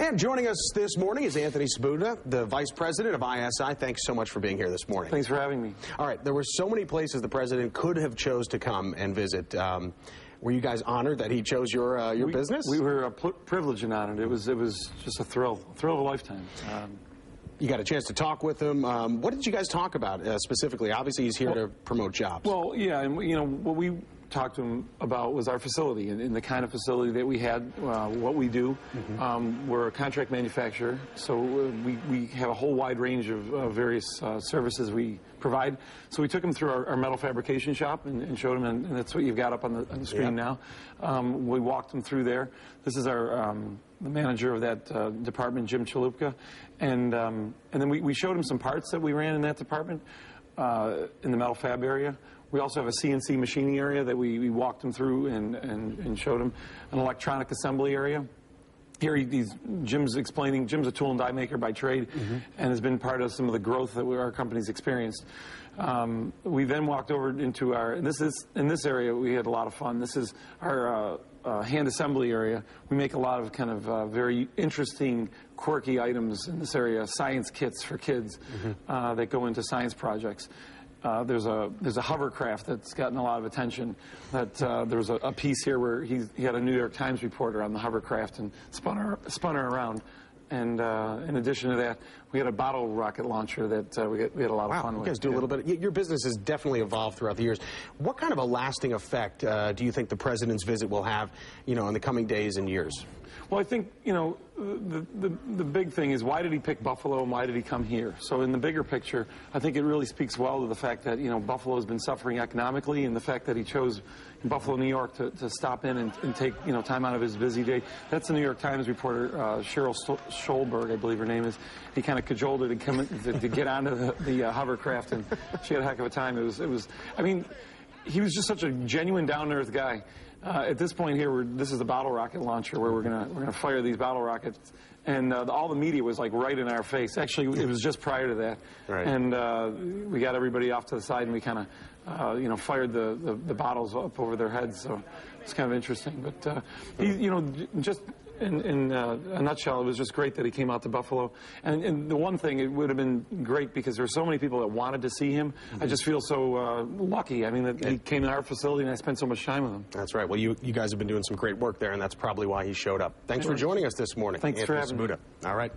And joining us this morning is Anthony Sabuda, the Vice President of ISI. Thanks so much for being here this morning. Thanks for having me. All right, there were so many places the President could have chose to come and visit. Um, were you guys honored that he chose your uh, your we, business? We were uh, privileged and honored. It was it was just a thrill, a thrill of a lifetime. Um, you got a chance to talk with him. Um, what did you guys talk about uh, specifically? Obviously, he's here well, to promote jobs. Well, yeah, and you know what we talked to him about was our facility and, and the kind of facility that we had, uh, what we do. Mm-hmm. Um, we're a contract manufacturer, so uh, we, we have a whole wide range of uh, various uh, services we provide. So we took him through our, our metal fabrication shop and, and showed him, and, and, that's what you've got up on the, on the screen now. Um, we walked him through there. This is our um, the manager of that uh, department, Jim Chalupka, and um, and then we, we showed him some parts that we ran in that department uh, in the metal fab area. We also have a CNC machining area that we, we walked them through and, and, and showed them an electronic assembly area. Here, he's, Jim's explaining, Jim's a tool and die maker by trade mm -hmm. and has been part of some of the growth that we, our company's experienced. Um, we then walked over into our, this is, in this area, we had a lot of fun. This is our uh, uh, hand assembly area. We make a lot of kind of uh, very interesting, quirky items in this area, science kits for kids mm -hmm. that go into science projects. Uh, there's a there's a hovercraft that's gotten a lot of attention. That uh, there was a, a, piece here where he, he had a New York Times reporter on the hovercraft and spun her spun her around. And uh, in addition to that, we had a bottle rocket launcher that uh, we, had, we, had, a lot wow, of fun you with. You guys do yeah. a little bit. Your business has definitely evolved throughout the years. What kind of a lasting effect uh, do you think the president's visit will have, you know, in the coming days and years? Well, I think, you know, the, the, big thing is why did he pick Buffalo and why did he come here? So in the bigger picture, I think it really speaks well to the fact that, you know, Buffalo has been suffering economically and the fact that he chose Buffalo, New York to, to stop in and, and, take, you know, time out of his busy day. That's the New York Times reporter, uh, Sheryl Stolberg, I believe her name is. He kind of cajoled her to come to, to get onto the, the uh, hovercraft and she had a heck of a time. It was, it was, I mean, he was just such a genuine down-to-earth guy. Uh, at this point here, this is the bottle rocket launcher where we're gonna we're gonna fire these bottle rockets, and uh, the, all the media was like right in our face. Actually, it was just prior to that, right. and uh, we got everybody off to the side and we kind of uh, you know fired the, the, the bottles up over their heads. So it's kind of interesting. But uh, he, you know, just in, in uh, a nutshell, it was just great that he came out to Buffalo. And, and, the one thing, it would have been great because there were so many people that wanted to see him. Mm -hmm. I just feel so uh, lucky. I mean, that he came to our facility and I spent so much time with him. That's right. Well, you, you guys have been doing some great work there, and that's probably why he showed up. Thanks for joining us this morning. Thanks Anthony for having Me. All right.